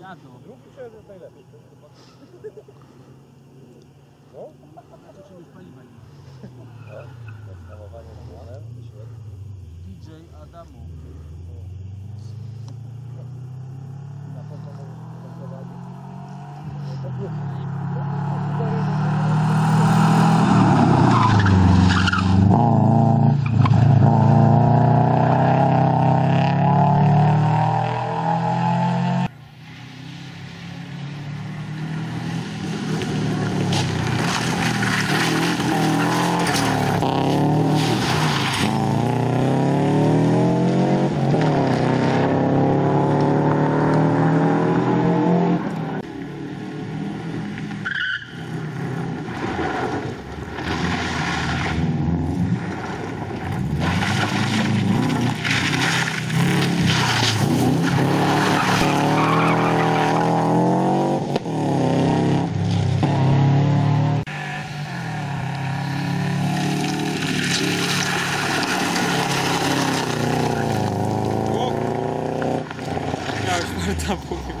Jadą. Drugi myślę, jest najlepszy. No? Znaczy czymś paliwa nie ma. Podstawowanie z planem. DJ Adamu. Na po co możesz to prowadzić? pouco.